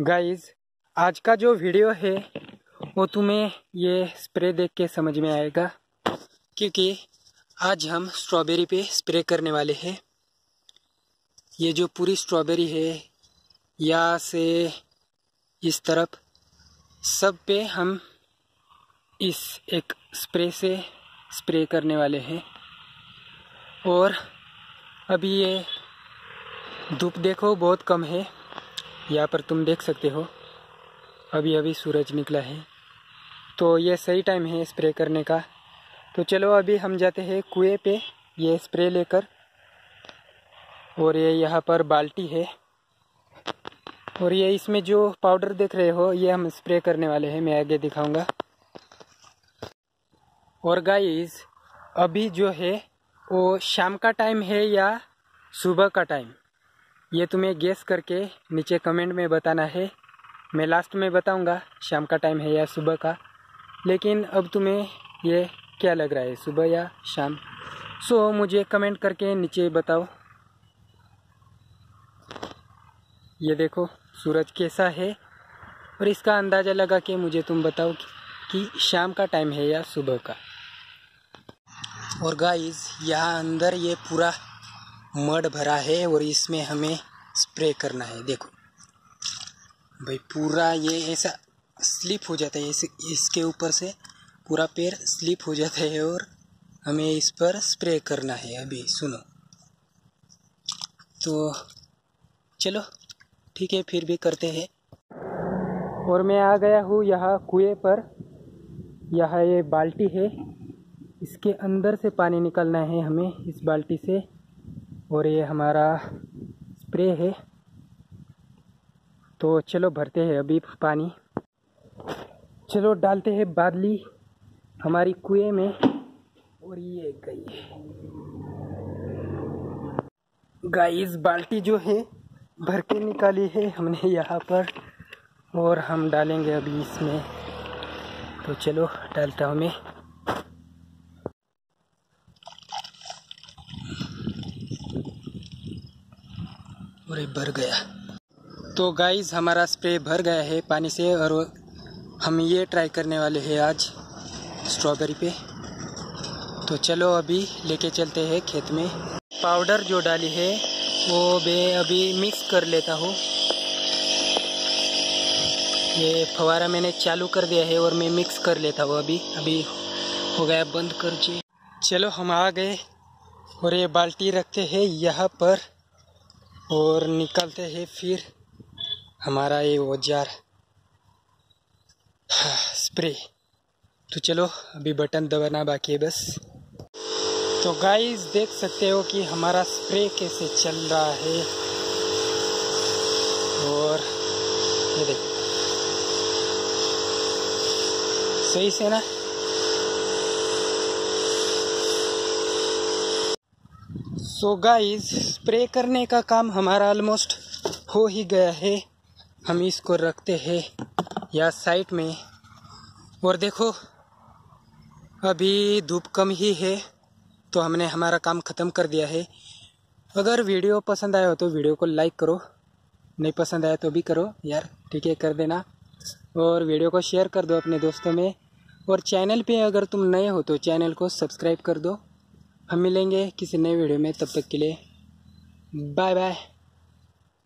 Guys आज का जो वीडियो है, वो तुम्हें ये स्प्रे देख के समझ में आएगा, क्योंकि आज हम स्ट्रॉबेरी पे स्प्रे करने वाले हैं। ये जो पूरी स्ट्रॉबेरी है, या से इस तरफ़, सब पे हम इस एक स्प्रे से स्प्रे करने वाले हैं। और अभी ये धूप देखो, बहुत कम है। यहाँ पर तुम देख सकते हो। अभी अभी सूरज निकला है। तो ये सही टाइम है स्प्रे करने का। तो चलो अभी हम जाते हैं कुएँ पे। ये स्प्रे लेकर। और ये यहाँ पर बाल्टी है। और ये इसमें जो पाउडर देख रहे हो, ये हम स्प्रे करने वाले हैं। मैं आगे दिखाऊँगा। और गाइस अभी जो है, वो शाम का टाइम है या सुबह का टाइम ये तुम्हें गेस करके नीचे कमेंट में बताना है। मैं लास्ट में बताऊँगा शाम का टाइम है या सुबह का। लेकिन अब तुम्हें ये क्या लग रहा है सुबह या शाम? सो so, मुझे कमेंट करके नीचे बताओ। ये देखो सूरज कैसा है और इसका अंदाज़ा लगा के मुझे तुम बताओ कि शाम का टाइम है या सुबह का। और गाइस यहाँ अंदर ये पूरा मड भरा है और इसमें हमें स्प्रे करना है। देखो। भाई पूरा ये ऐसा स्लिप हो जाता है। इस, इसके ऊपर से पूरा पैर स्लिप हो जाता है और हमें इस पर स्प्रे करना है अभी सुनो। तो चलो ठीक है फिर भी करते हैं। और मैं आ गया हूँ यहाँ कुएँ पर। यहाँ ये बाल्टी है। इसके अंदर से पानी निकलना है हमें इस बाल्टी से। और ये हमारा स्प्रे है। तो चलो भरते हैं अभी पानी। चलो डालते हैं बादली हमारी कुएँ में। और ये गई गाइस बाल्टी जो है, भर के निकाली है हमने यहाँ पर। और हम डालेंगे अभी इसमें। तो चलो, डालता हूँ मैं। और भर गया। तो गाइस हमारा स्प्रे भर गया है पानी से और हम ये ट्राई करने वाले हैं आज स्ट्रॉबेरी पे। तो चलो अभी लेके चलते हैं खेत में। पाउडर जो डाली है, वो मैं अभी मिक्स कर लेता हूँ। ये फवारा मैंने चालू कर दिया है और मैं मिक्स कर लेता हूँ अभी। अभी हो गया बंद कर चलो हम आ गए और ये बाल्टी रखते हैं यहाँ पर। और निकलते हैं फिर हमारा ये औज़ार। हाँ, स्प्रे तो चलो अभी बटन दबाना बाकी है बस। तो गाइस देख सकते हो कि हमारा स्प्रे कैसे चल रहा है। और ये देख। सही से ना? सो गाइस स्प्रे करने का काम हमारा ऑलमोस्ट हो ही गया है। हम इसको रखते हैं या साइड में। और देखो, अभी धूप कम ही है तो हमने हमारा काम ख़त्म कर दिया है। अगर वीडियो पसंद आया हो तो वीडियो को लाइक करो, नहीं पसंद आया तो भी करो यार, ठीक है, कर देना। और वीडियो को शेयर कर दो अपने दोस्तों में। और चैनल पे अगर तुम नए हो तो चैनल को सब्सक्राइब कर दो। हम मिलेंगे किसी नए वीडियो में तब तक के लिए बाय बाय